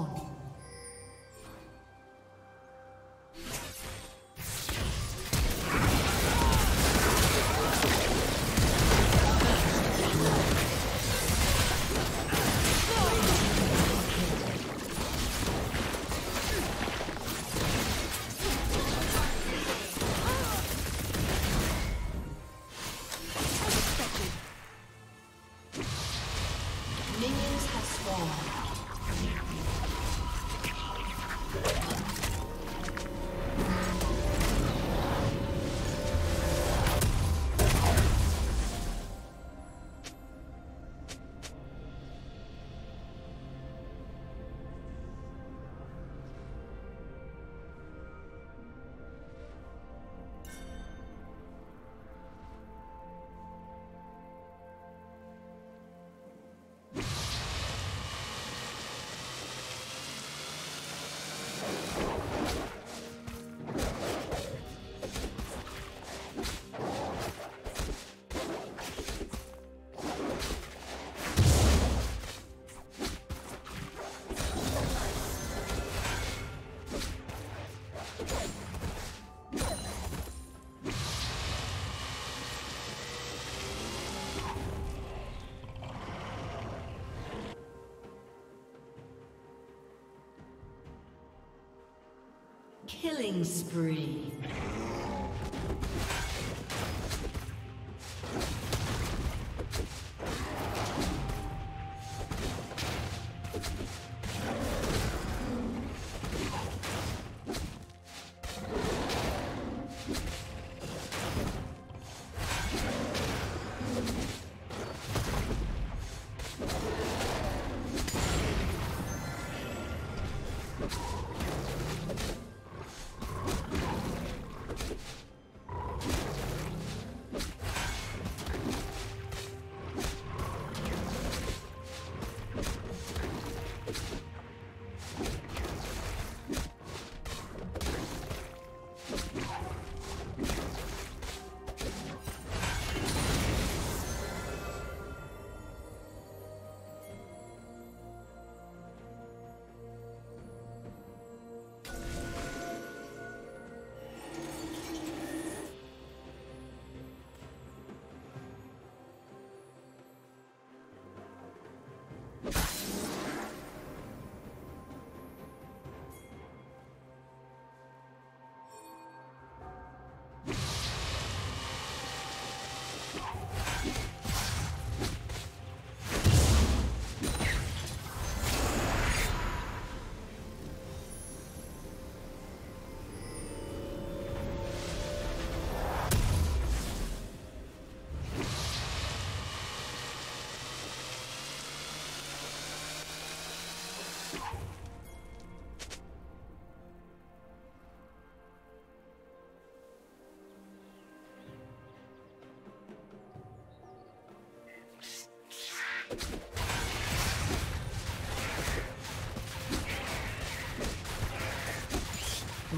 spawn. Killing spree.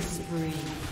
Spree.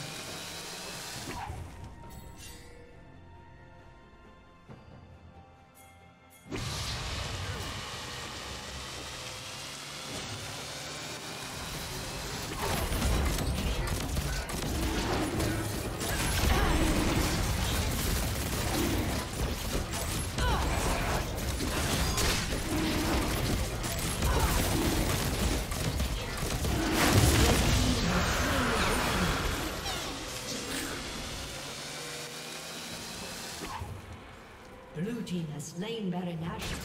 Slain Baron Nashor.